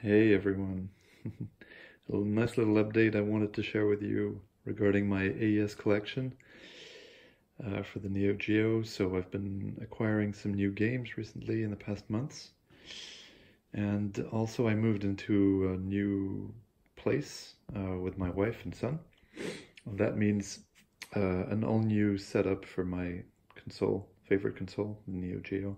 Hey everyone. a nice little update I wanted to share with you regarding my AES collection uh, for the Neo Geo. So I've been acquiring some new games recently in the past months. And also I moved into a new place uh, with my wife and son. That means uh, an all new setup for my console, favorite console, the Neo Geo.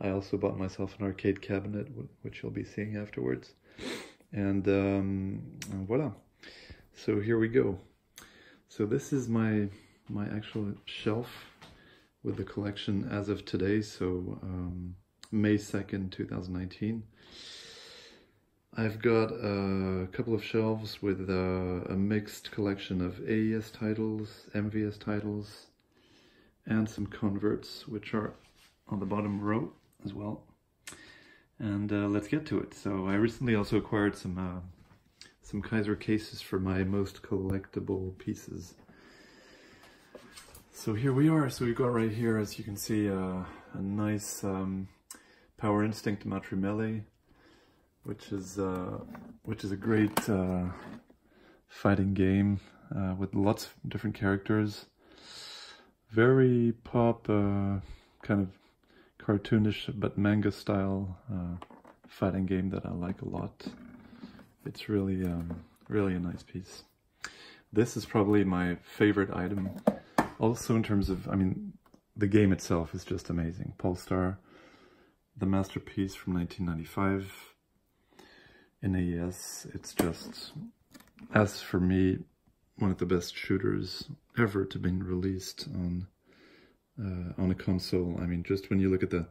I also bought myself an arcade cabinet, which you'll be seeing afterwards. And um, voila. So here we go. So this is my my actual shelf with the collection as of today, so um, May 2nd, 2019. I've got a couple of shelves with a mixed collection of AES titles, MVS titles, and some converts, which are on the bottom row as well. And uh, let's get to it. So I recently also acquired some uh, some Kaiser cases for my most collectible pieces. So here we are. So we've got right here, as you can see, uh, a nice um, Power Instinct Matrimelee, which is uh, which is a great uh, fighting game uh, with lots of different characters. Very pop, kind of cartoonish but manga style uh, fighting game that I like a lot. It's really, um, really a nice piece. This is probably my favorite item. Also in terms of, I mean, the game itself is just amazing. Pulstar, the masterpiece from 1995 in AES. It's just, as for me, one of the best shooters ever to be released on uh, on a console. I mean, just when you look at the,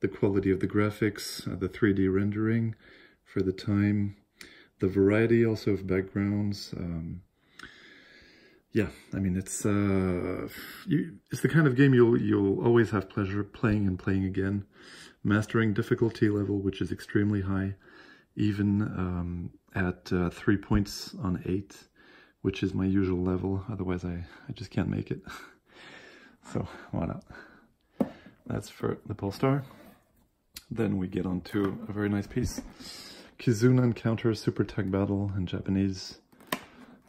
the quality of the graphics, uh, the 3D rendering for the time, the variety also of backgrounds. Um, yeah, I mean, it's uh, you, it's the kind of game you'll you'll always have pleasure playing and playing again. Mastering difficulty level, which is extremely high, even um, at uh, three points on eight, which is my usual level. Otherwise, I, I just can't make it. So not? That's for the Pulstar. Then we get on to a very nice piece. Kizuna Encounter Super Tag Battle in Japanese.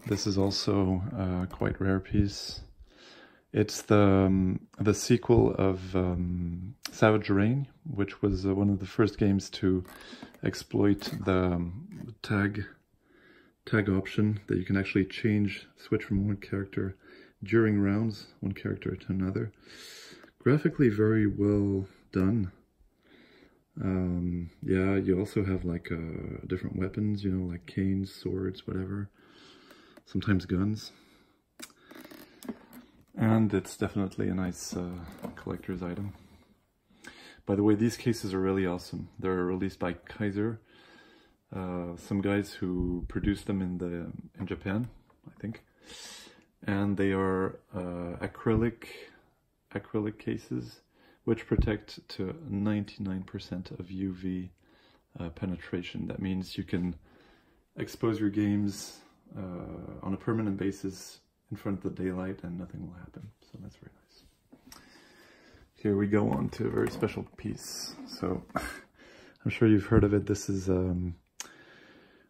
This is also a quite rare piece. It's the um, the sequel of um, Savage Reign, which was uh, one of the first games to exploit the um, tag tag option that you can actually change, switch from one character during rounds, one character to another. Graphically very well done. Um, yeah, you also have like uh, different weapons, you know, like canes, swords, whatever. Sometimes guns. And it's definitely a nice uh, collector's item. By the way, these cases are really awesome. They're released by Kaiser, uh, some guys who produced them in the in Japan, I think and they are uh, acrylic acrylic cases which protect to 99% of UV uh, penetration. That means you can expose your games uh, on a permanent basis in front of the daylight and nothing will happen. So that's very nice. Here we go on to a very special piece. So I'm sure you've heard of it. This is, um,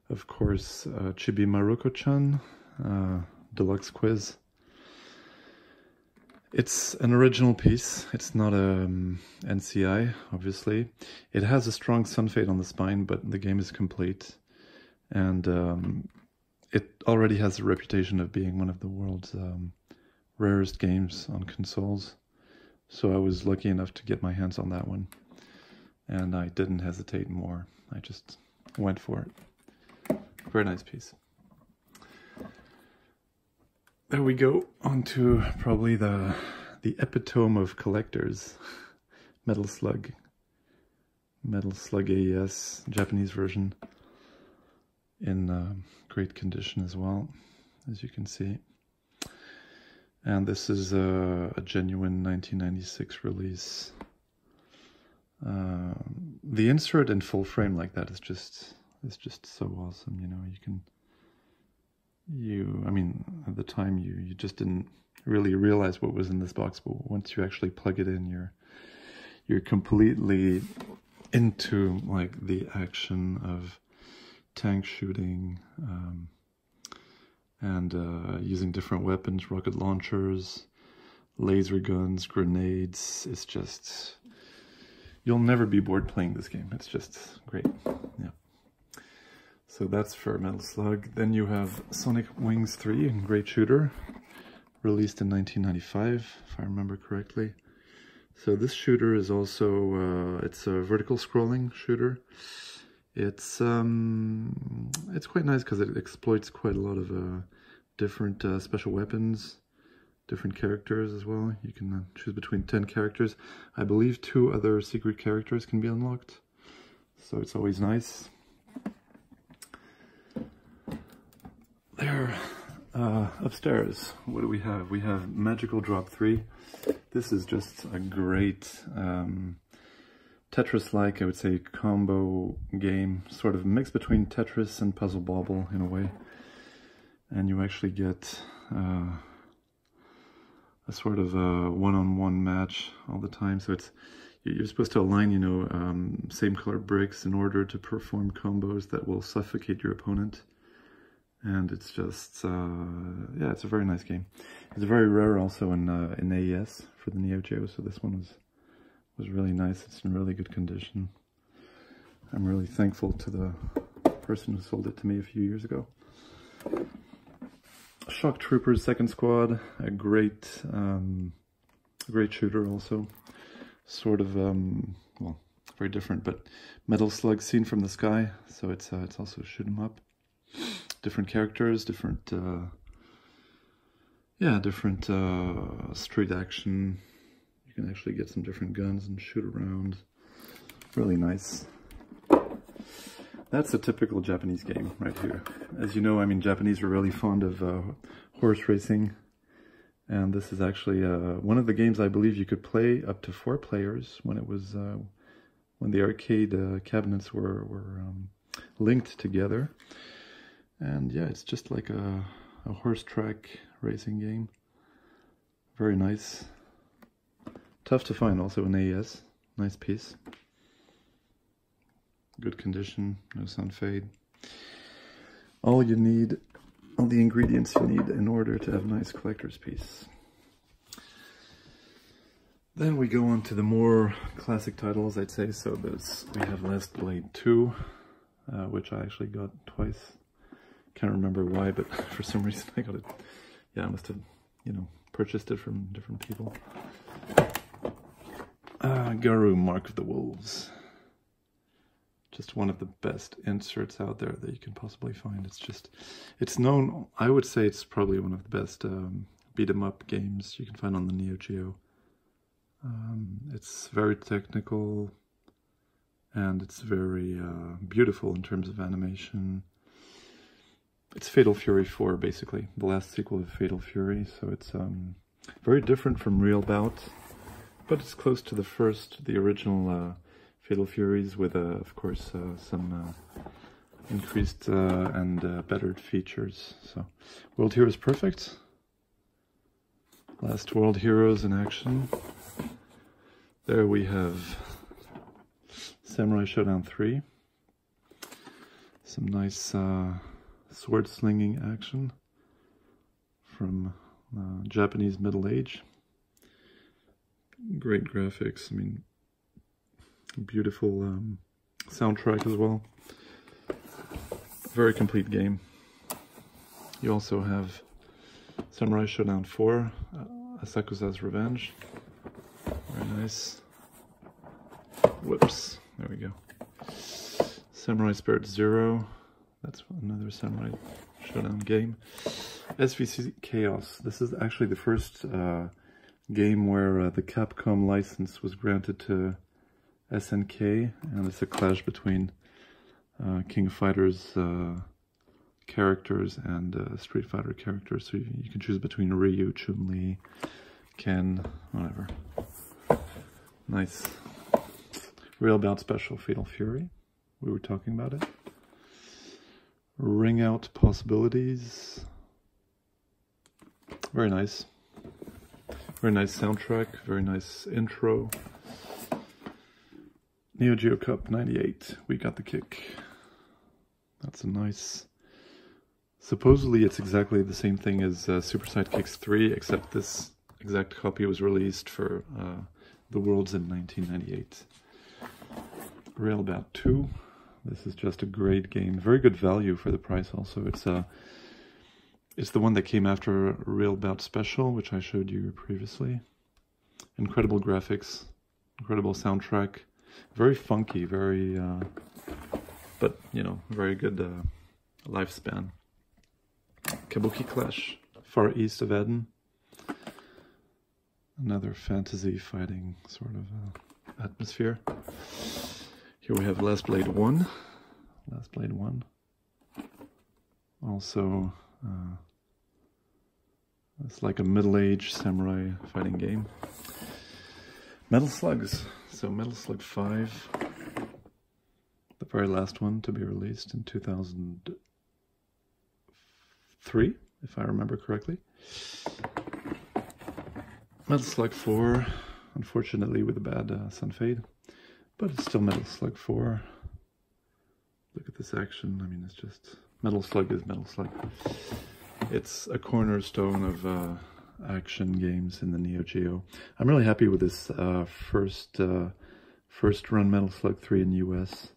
of course, uh, Chibi Maruko-chan. Deluxe quiz. It's an original piece. It's not a um, NCI, obviously. It has a strong sun fade on the spine, but the game is complete. And um, it already has a reputation of being one of the world's um, rarest games on consoles. So I was lucky enough to get my hands on that one. And I didn't hesitate more. I just went for it. Very nice piece. There we go, onto probably the the epitome of collectors. Metal Slug. Metal Slug AES, Japanese version. In uh, great condition as well, as you can see. And this is a, a genuine 1996 release. Uh, the insert in full frame like that is just is just so awesome. You know, you can you, I mean, at the time you, you just didn't really realize what was in this box, but once you actually plug it in, you're, you're completely into like the action of tank shooting, um, and uh, using different weapons, rocket launchers, laser guns, grenades. It's just, you'll never be bored playing this game. It's just great, yeah. So that's for Metal Slug. Then you have Sonic Wings 3, great shooter, released in 1995, if I remember correctly. So this shooter is also, uh, it's a vertical scrolling shooter. It's um, it's quite nice because it exploits quite a lot of uh, different uh, special weapons, different characters as well. You can uh, choose between 10 characters. I believe two other secret characters can be unlocked, so it's always nice. Uh, upstairs, what do we have? We have Magical Drop 3. This is just a great um, Tetris-like, I would say, combo game, sort of mix between Tetris and Puzzle Bobble in a way. And you actually get uh, a sort of one-on-one -on -one match all the time. So it's you're supposed to align, you know, um, same color bricks in order to perform combos that will suffocate your opponent. And it's just, uh, yeah, it's a very nice game. It's very rare also in uh, in AES for the Neo Geo, so this one was was really nice. It's in really good condition. I'm really thankful to the person who sold it to me a few years ago. Shock Troopers Second Squad, a great, um, great shooter also. Sort of, um, well, very different, but Metal Slug seen from the sky. So it's uh, it's also shoot 'em up. Different characters, different, uh, yeah, different uh, street action, you can actually get some different guns and shoot around. Really nice. That's a typical Japanese game right here. As you know, I mean, Japanese are really fond of uh, horse racing. And this is actually uh, one of the games I believe you could play up to four players when it was, uh, when the arcade uh, cabinets were, were um, linked together. And yeah, it's just like a, a horse track racing game. Very nice. Tough to find also in AES. Nice piece. Good condition, no sun fade. All you need, all the ingredients you need in order to have a nice collector's piece. Then we go on to the more classic titles, I'd say. So there's, we have Last Blade 2, uh, which I actually got twice. Can't remember why, but for some reason I got it. Yeah, I must have, you know, purchased it from different people. Uh, Garou Mark of the Wolves. Just one of the best inserts out there that you can possibly find. It's just, it's known, I would say it's probably one of the best um, beat 'em up games you can find on the Neo Geo. Um, it's very technical and it's very uh, beautiful in terms of animation. It's Fatal Fury 4, basically, the last sequel of Fatal Fury, so it's um, very different from Real Bout but it's close to the first, the original uh, Fatal Furies with, uh, of course, uh, some uh, increased uh, and uh, bettered features. So, World Heroes Perfect. Last World Heroes in action. There we have Samurai Shodown 3. Some nice sword slinging action from Japanese Middle Age great graphics. I mean, beautiful um, soundtrack as well. Very complete game. You also have Samurai Shodown 4, uh, Amakusa's Revenge. Very nice. Whoops, there we go. Samurai Spirit Zero. That's another Samurai Shodown game. SVC Chaos. This is actually the first uh, game where uh, the Capcom license was granted to SNK, and it's a clash between uh, King of Fighters uh, characters and uh, Street Fighter characters. So you, you, can choose between Ryu, Chun-Li, Ken, whatever. Nice. Real Bout Special Fatal Fury. We were talking about it. Ring Out Possibilities. Very nice. Very nice soundtrack, very nice intro. Neo Geo Cup 98, we got the kick. That's a nice... Supposedly it's exactly the same thing as uh, Super Sidekicks 3, except this exact copy was released for uh, the Worlds in 1998. Real Bout 2. This is just a great game. Very good value for the price also. It's a... Uh, it's the one that came after Real Bout Special, which I showed you previously. Incredible graphics, incredible soundtrack, very funky, very, uh, but you know, very good uh, lifespan. Kabuki Clash, Far East of Eden. Another fantasy fighting sort of uh, atmosphere. Here we have Last Blade 1. Last Blade 1. Also uh, it's like a middle-aged samurai fighting game. Metal Slugs. So Metal Slug 5, the very last one to be released in 2003, if I remember correctly. Metal Slug 4, unfortunately with a bad uh, sun fade, but it's still Metal Slug 4. Look at this action, I mean it's just Metal Slug is Metal Slug. It's a cornerstone of uh, action games in the Neo Geo. I'm really happy with this uh, first uh, first run Metal Slug 3 in US.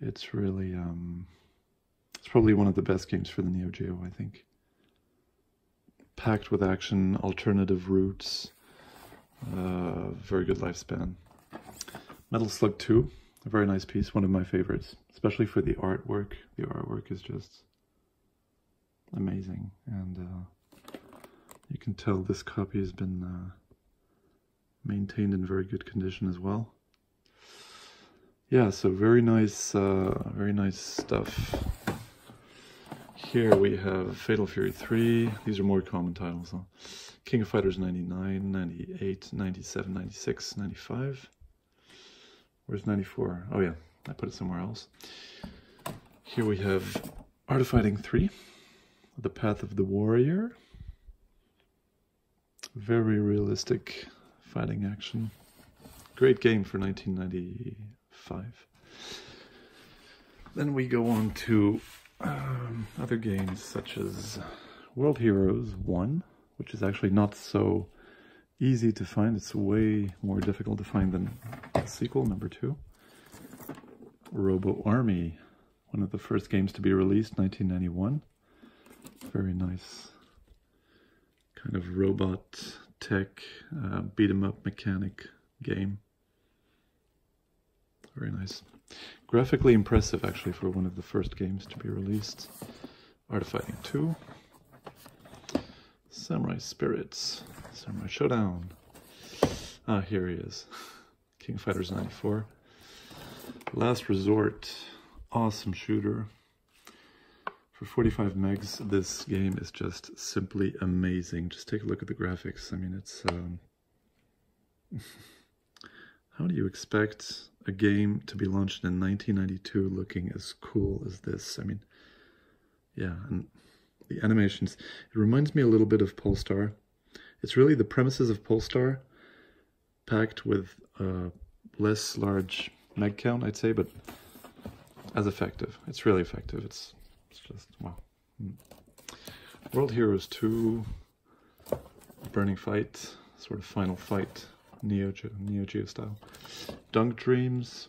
It's really um, it's probably one of the best games for the Neo Geo, I think. Packed with action, alternative routes, uh, very good lifespan. Metal Slug 2, a very nice piece, one of my favorites especially for the artwork. The artwork is just amazing, and uh, you can tell this copy has been uh, maintained in very good condition as well. Yeah, so very nice, uh, very nice stuff. Here we have Fatal Fury 3. These are more common titles. Huh? King of Fighters 99, 98, 97, 96, 95. Where's 94? Oh yeah, I put it somewhere else. Here we have Art of Fighting 3, The Path of the Warrior. Very realistic fighting action. Great game for 1995. Then we go on to um, other games such as World Heroes 1, which is actually not so easy to find. It's way more difficult to find than the sequel, number 2. Robo Army, one of the first games to be released, 1991. Very nice kind of robot tech uh, beat 'em up mechanic game. Very nice. Graphically impressive, actually, for one of the first games to be released. Art of Fighting 2. Samurai Spirits. Samurai Shodown. Ah, here he is. King Fighters 94. Last Resort, awesome shooter. For 45 megs, this game is just simply amazing. Just take a look at the graphics. I mean, it's... Um, how do you expect a game to be launched in 1992 looking as cool as this? I mean, yeah, and the animations. It reminds me a little bit of Pulstar. It's really the premises of Pulstar packed with uh, less large meg count, I'd say, but as effective. It's really effective. It's, it's just, wow. Mm. World Heroes 2, Burning Fight, sort of final fight, Neo, Geo, Neo Geo style. Dunk Dreams,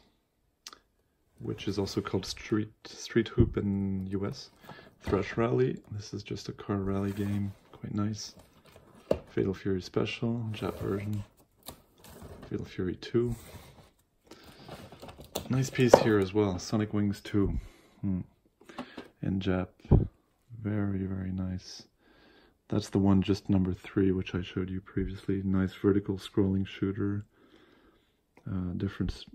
which is also called Street Street Hoop in US. Thrash Rally, this is just a car rally game, quite nice. Fatal Fury Special, Jap version. Fatal Fury 2. Nice piece here as well, Sonic Wings 2. Hmm. In Jap. Very, very nice. That's the one just number 3, which I showed you previously. Nice vertical scrolling shooter. Uh, different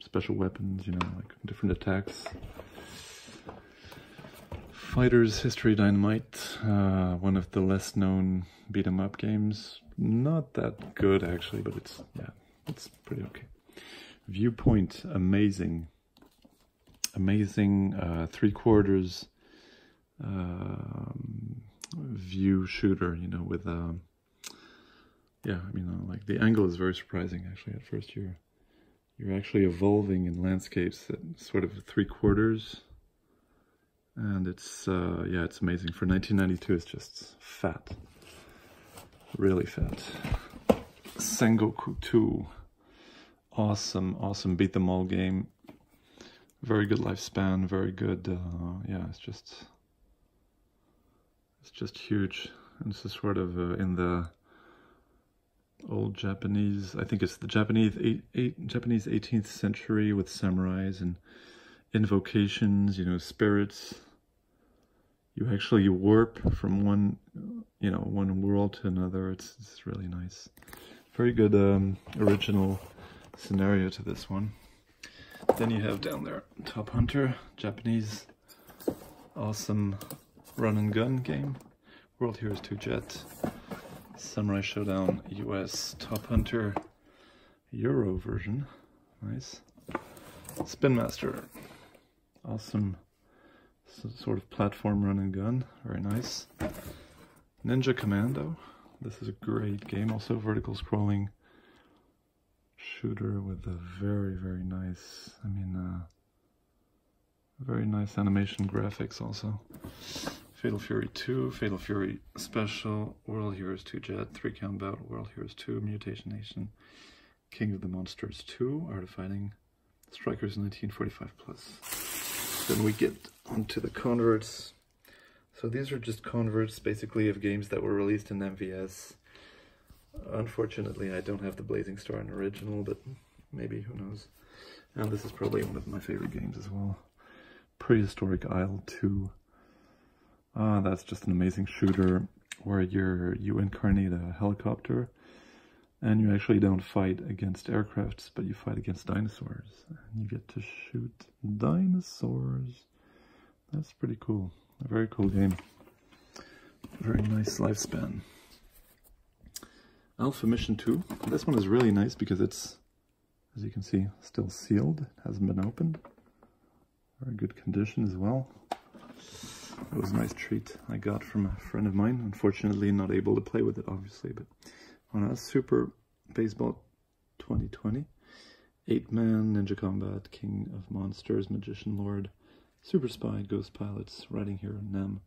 special weapons, you know, like different attacks. Fighters History Dynamite, uh, one of the less known beat 'em up games. Not that good actually, but it's yeah, it's pretty okay. Viewpoint, amazing. Amazing uh, three quarters um, view shooter, you know, with, um, yeah, I mean, like the angle is very surprising actually at first. You're, you're actually evolving in landscapes at sort of three quarters And it's, uh, yeah, it's amazing. For 1992, it's just fat. Really fat. Sengoku 2. Awesome, awesome beat them all game. Very good lifespan, very good, uh, yeah, it's just, it's just huge. And this is sort of uh, in the old Japanese, I think it's the Japanese eight, eight, Japanese 18th century with samurais and invocations, you know, spirits. You actually warp from one, you know, one world to another. It's, it's really nice. Very good um, original scenario to this one. Then you have down there Top Hunter, Japanese, awesome run and gun game. World Heroes 2 Jet, Samurai showdown US Top Hunter Euro version. Nice. Spin Master, awesome sort of platform run and gun. Very nice. Ninja Commando. This is a great game. Also vertical scrolling shooter with a very, very nice, I mean, uh, very nice animation graphics also. Fatal Fury 2, Fatal Fury Special, World Heroes 2 Jet, 3 Count World Heroes 2, Mutation Nation, King of the Monsters 2, Art of Fighting, Strikers 1945 plus. Then we get onto the converts. So these are just converts basically of games that were released in MVS Unfortunately, I don't have the Blazing Star in original, but maybe, who knows. And this is probably one of my favorite games as well. Prehistoric Isle 2. Ah, that's just an amazing shooter where you're you incarnate a helicopter and you actually don't fight against aircrafts, but you fight against dinosaurs. And you get to shoot dinosaurs. That's pretty cool. A very cool game. Very nice lifespan. Alpha Mission 2. This one is really nice because it's, as you can see, still sealed. It hasn't been opened. Very good condition as well. It was a nice treat I got from a friend of mine. Unfortunately, not able to play with it, obviously, but on a Super Baseball 2020. Eight-Man, Ninja Combat, King of Monsters, Magician Lord, Super Spy, Ghost Pilots, Riding Hero, NAM,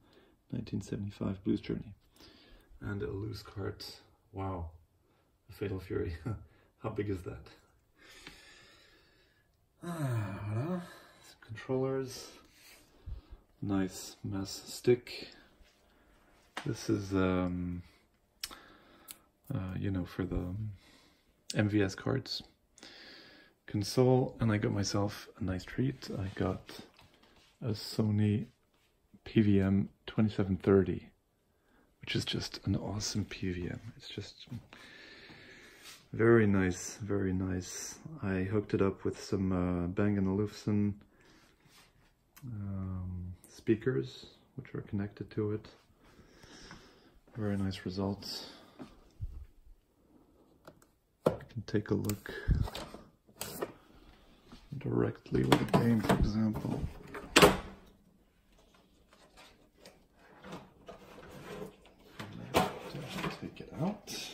1975, Blues Journey. And a loose cart. Wow. A Fatal Fury. How big is that? Ah, Controllers. Nice mass stick. This is, um, uh, you know, for the MVS cards. Console, and I got myself a nice treat. I got a Sony PVM 2730, which is just an awesome PVM. It's just very nice, very nice. I hooked it up with some uh, Bang & Olufsen um, speakers, which are connected to it. Very nice results. You can take a look directly with a game, for example. Take it out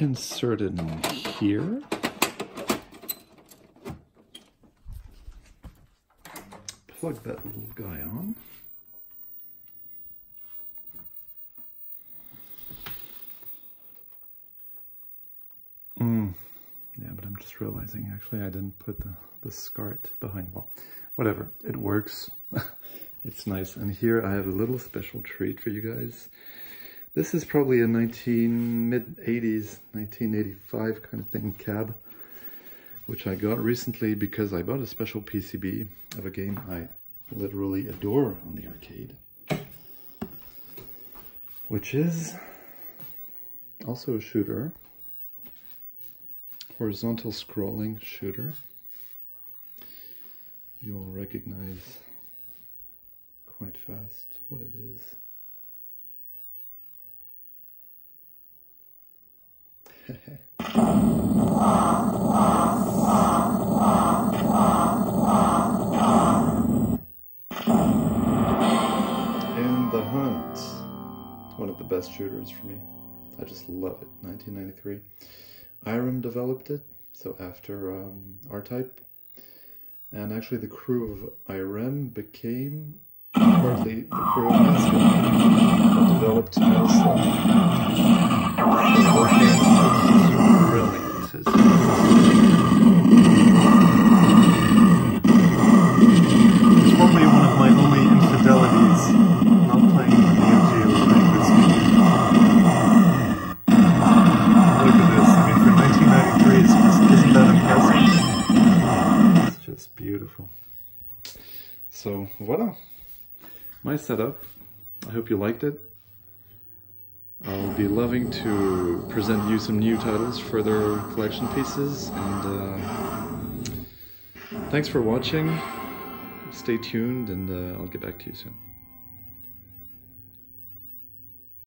insert it in here. Plug that little guy on. Mm. Yeah, but I'm just realizing actually I didn't put the, the SCART behind. Well, whatever, it works. it's nice. And here I have a little special treat for you guys. This is probably a 19, mid-80s, 1985 kind of thing cab, which I got recently because I bought a special PCB of a game I literally adore on the arcade, which is also a shooter, horizontal scrolling shooter. You'll recognize quite fast what it is. In the Hunt. One of the best shooters for me. I just love it. 1993. Irem developed it. So after um, R-Type. And actually, the crew of IREM became partly the crew of that developed as brilliant. It's probably one of my only infidelities not playing the Neo Geo playing this at this. I mean, for 1993, it's just, isn't that impressive? It's just beautiful. So, voila. My setup. I hope you liked it. I'll be loving to present you some new titles, further collection pieces, and uh, thanks for watching. Stay tuned, and uh, I'll get back to you soon.